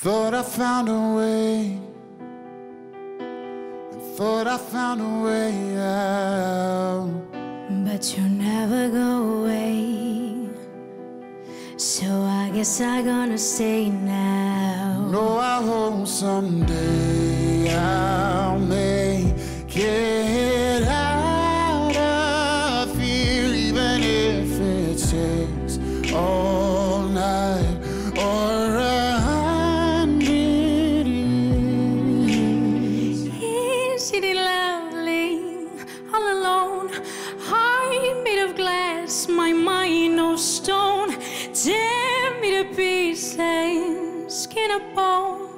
Thought I found a way. I thought I found a way out. But you never go away. So I guess I'm gonna stay now. No, I hope someday I'll make It lovely? All alone, heart made of glass, my mind of stone. Tear me to pieces, skin and bone.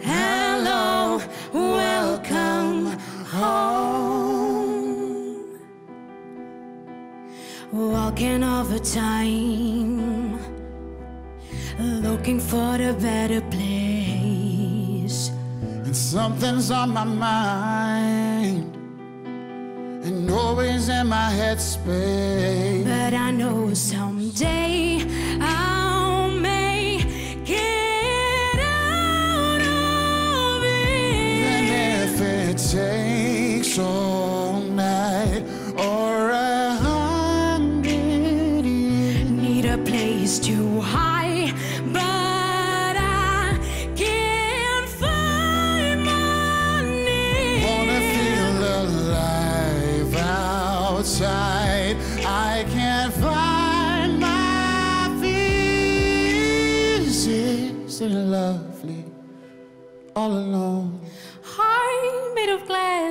Hello, welcome home. Walking over time, looking for a better place. And something's on my mind, and always in my headspace. But I know someday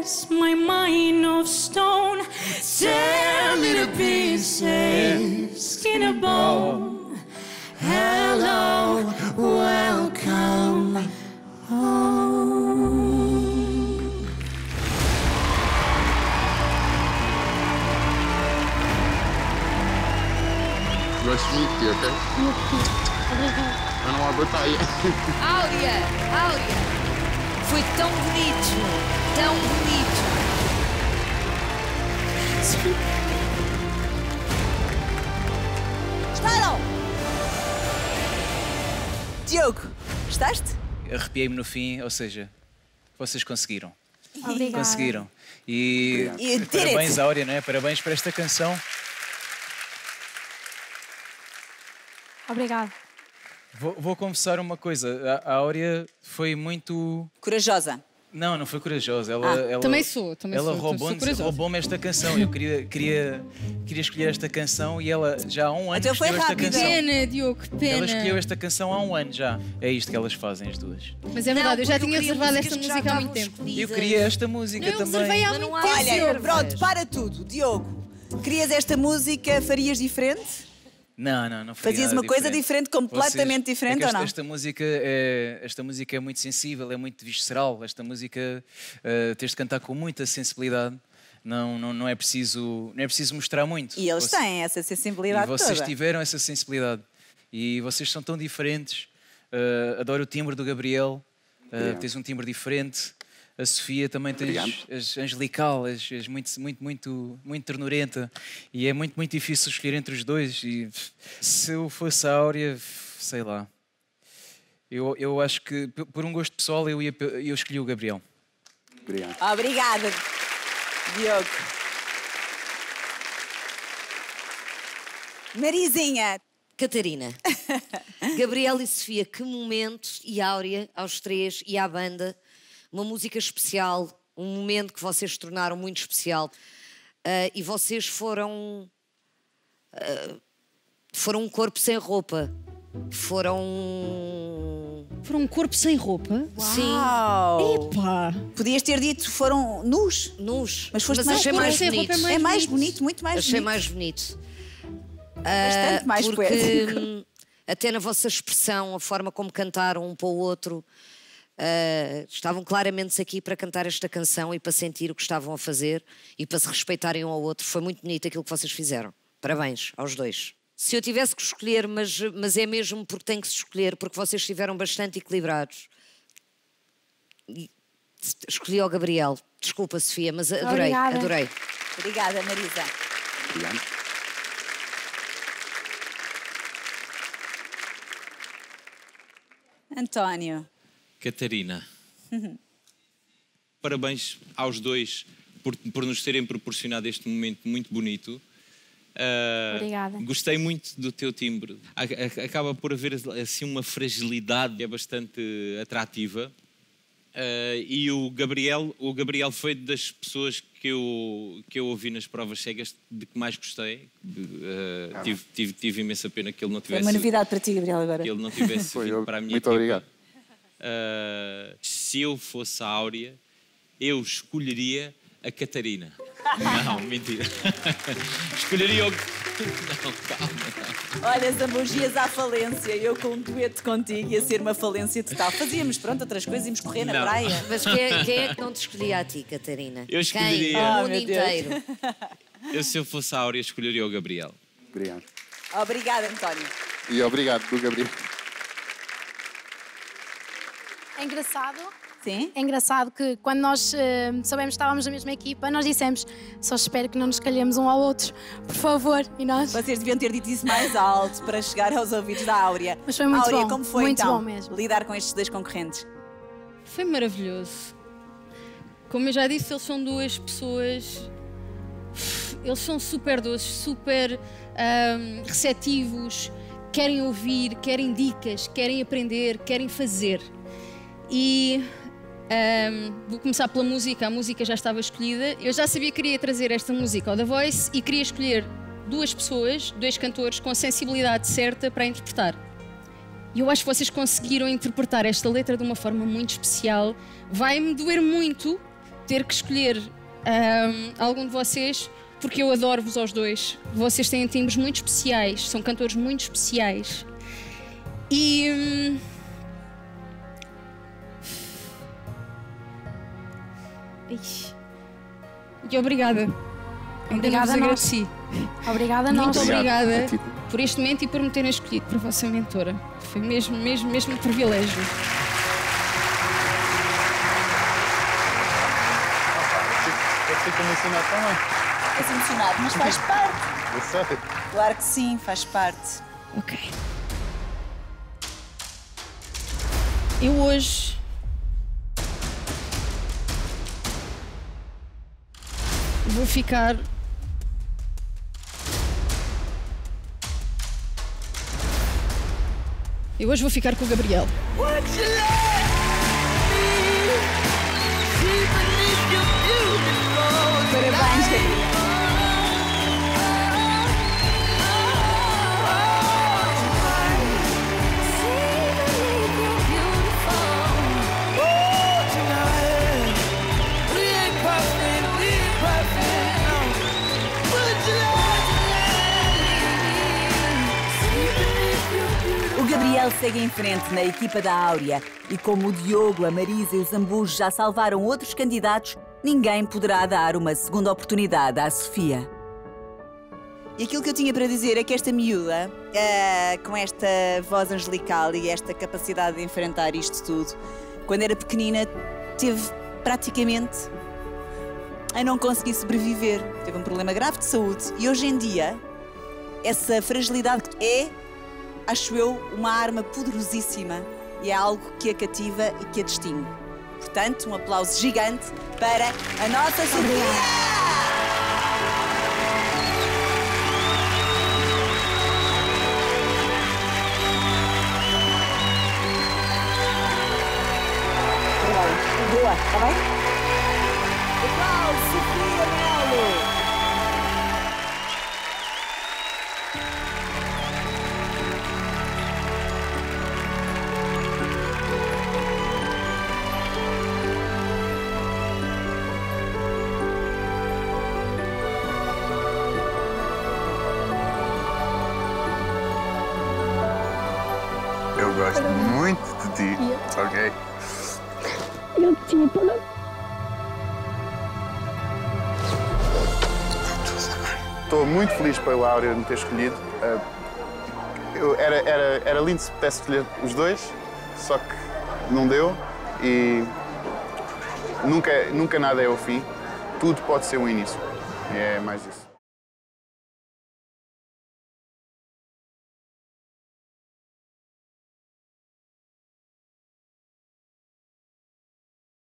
of my mind of stone. Tear me to pieces, skin and bone. Hello, welcome home. Nice to meet you, okay? Eu não abro aí. Áurea, Áurea, foi tão bonito, tão bonito. Gostaram? Diogo, gostaste? Arrepiei-me no fim, ou seja, vocês conseguiram. Obrigada. Conseguiram. E did parabéns. Áurea, não é? Parabéns por esta canção. Obrigada. Vou, vou confessar uma coisa. A, a Áurea foi muito. Corajosa. Não, não foi corajosa. Ela, Ah, ela, também sou, também ela roubou-me roubou esta canção. Eu queria, queria, queria escolher esta canção e ela já há um ano Então foi escolheu esta rápida. canção. Pena, Diogo, pena. Ela escolheu esta canção há um ano já. É isto que elas fazem, as duas. Mas é verdade, eu já tinha reservado esta música há muito tempo. Eu escolhidas. queria esta música Não, eu também. há Mas muito não há tempo. Olha, pronto, para tudo. Diogo, querias esta música, farias diferente? Não, não, não faria Fazias nada uma coisa diferente, completamente Vocês- diferente é que ou esta, não? Esta música, é, esta música é muito sensível, é muito visceral. Esta música eh, tens de cantar com muita sensibilidade. Não, não, não, é preciso, não é preciso mostrar muito. E eles Você- têm essa sensibilidade E vocês toda. tiveram essa sensibilidade. E vocês são tão diferentes. Eh, adoro o timbre do Gabriel. Obrigado. tens um timbre diferente. A Sofia também tens és angelical, és, és muito, muito, muito, muito ternurenta. E é muito, muito difícil escolher entre os dois. E se eu fosse a Áurea, sei lá. Eu, eu acho que, por um gosto pessoal, eu, ia, eu escolhi o Gabriel. Obrigado. Obrigada, Diogo. Marizinha, Catarina, Gabriel e Sofia, que momento, e Áurea, aos três, e à banda, uma música especial, um momento que vocês tornaram muito especial. Ah, e vocês foram. ah, foram um corpo sem roupa. Foram. Foram um corpo sem roupa? Sim, Uau! Epá! Podias ter dito foram nus, nus. mas foste Mas mais achei mais bonito. é É mais mais bonito. bonito, muito mais Achei bonito. mais bonito. Bastante mais porque poético. até na vossa expressão, a forma como cantaram um para o outro, ah, estavam claramente aqui para cantar esta canção e para sentir o que estavam a fazer e para se respeitarem um ao outro. Foi muito bonito aquilo que vocês fizeram. Parabéns aos dois. Se eu tivesse que escolher, mas, mas é mesmo porque tem que se escolher, porque vocês estiveram bastante equilibrados. E escolhi o Gabriel. Desculpa, Sofia, mas adorei, Obrigada. adorei. Obrigada, Marisa. Obrigado. António. Catarina. Parabéns aos dois por, por nos terem proporcionado este momento muito bonito. Ah, Obrigada. Gostei muito do teu timbre. Acaba por haver assim uma fragilidade que é bastante atrativa. Ah, e o Gabriel, o Gabriel foi das pessoas que eu, que eu ouvi nas provas cegas de que mais gostei. Ah, tive, tive, tive imensa pena que ele não É tivesse uma novidade para ti, Gabriel, agora. que ele não tivesse Foi, eu- para a minha muito equipa. obrigado. Uh, se eu fosse a Áurea, eu escolheria a Catarina. Não, mentira. escolheria o. Não, calma. Olha, Zambugias à falência. Eu com um dueto contigo ia ser uma falência total. Fazíamos, pronto, outras coisas, íamos correr na Não. praia. Mas quem é, quem é que não te escolhia a ti, Catarina? Eu escolheria- Quem? O Ah, mundo inteiro. Eu, se eu fosse a Áurea, escolheria o Gabriel. Obrigado. Obrigada, António. E obrigado do Gabriel. É engraçado. Sim? É engraçado que quando nós eh, soubemos que estávamos na mesma equipa, nós dissemos só espero que não nos calhemos um ao outro, por favor. E nós. Vocês deviam ter dito isso mais alto para chegar aos ouvidos da Áurea. Mas foi muito Áurea, bom, como foi muito então bom mesmo. lidar com estes dois concorrentes? Foi maravilhoso. Como eu já disse, eles são duas pessoas. Eles são super doces, super ahm, receptivos, querem ouvir, querem dicas, querem aprender, querem fazer. E ahm, vou começar pela música. A música já estava escolhida. Eu já sabia que queria trazer esta música ao The Voice e queria escolher duas pessoas, dois cantores com a sensibilidade certa para interpretar. E eu acho que vocês conseguiram interpretar esta letra de uma forma muito especial. Vai-me doer muito ter que escolher ahm, algum de vocês, porque eu adoro-vos aos dois. Vocês têm timbres muito especiais, são cantores muito especiais. E. hum, E obrigada. Ainda Obrigada vos a nós. Obrigada a nós. Muito obrigada por este momento e por me terem escolhido para a vossa mentora. Foi mesmo, mesmo, mesmo um privilégio. Eu fico emocionado também. Estás emocionado, mas faz parte. Eu sei. Claro que sim, faz parte. Ok. Eu hoje. Vou ficar. Eu hoje vou ficar com o Gabriel. Gabriel segue em frente na equipa da Áurea e como o Diogo, a Marisa e o Zambujo já salvaram outros candidatos, ninguém poderá dar uma segunda oportunidade à Sofia. E aquilo que eu tinha para dizer é que esta miúda, eh, com esta voz angelical e esta capacidade de enfrentar isto tudo, quando era pequenina, teve praticamente a não conseguir sobreviver. Teve um problema grave de saúde e hoje em dia, essa fragilidade é acho eu, uma arma poderosíssima e é algo que a cativa e que a distingue. Portanto, um aplauso gigante para a nossa Sofia! Boa, está bem? Gosto muito de ti, ok? Eu te para. Estou muito feliz pela Áurea me ter escolhido. Ah, eu- era, era, era lindo se pudesse escolher os dois, só que não deu e nunca, nunca nada é o fim. Tudo pode ser um início. É mais isso.